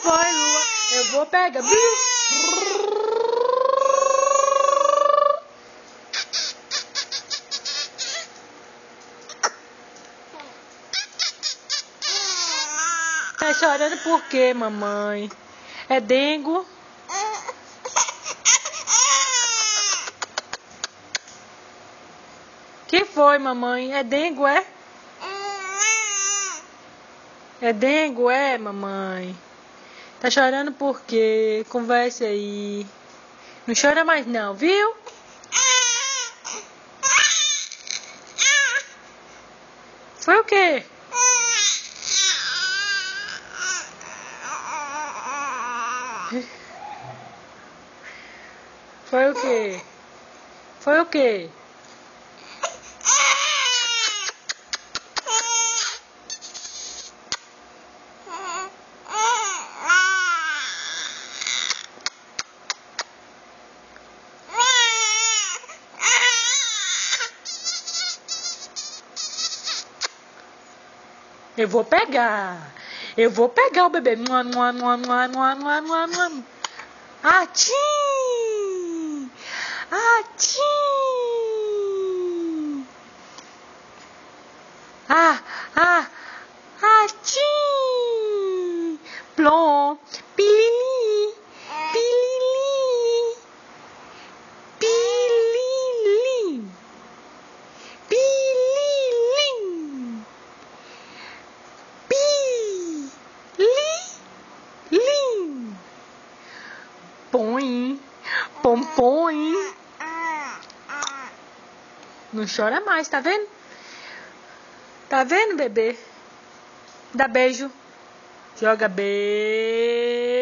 foi, Lua? Eu vou pegar. Tá chorando por quê, mamãe? É dengo? Que foi, mamãe? É dengo, é? É dengo, é, mamãe? Tá chorando por quê? Converse aí. Não chora mais não, viu? Foi o quê? Foi o quê? Foi o quê? Eu vou pegar. Eu vou pegar o bebê. Mua, mua, mua, mua, mua, mua, mua, mua. Atim! Atim! Ah, ah, atim! Plom, Põe, pompom. Não chora mais, tá vendo? Tá vendo, bebê? Dá beijo. Joga beijo.